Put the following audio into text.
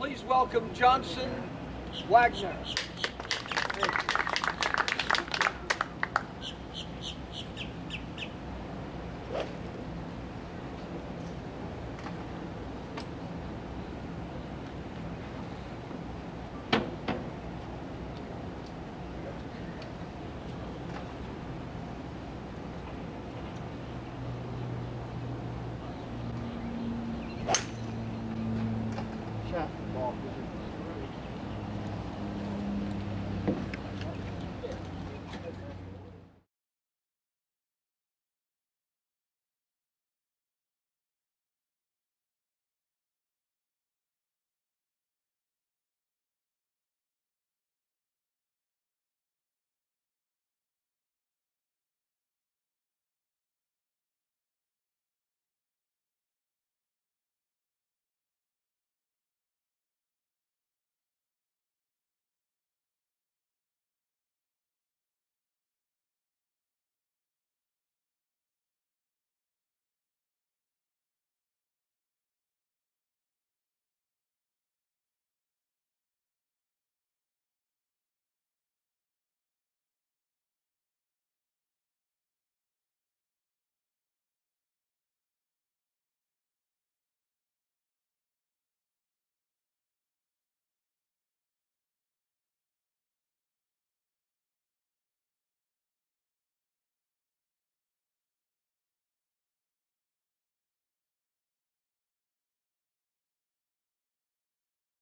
please welcome Johnson Wagner. Shot. Thank you.